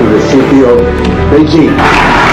to the city of Beijing.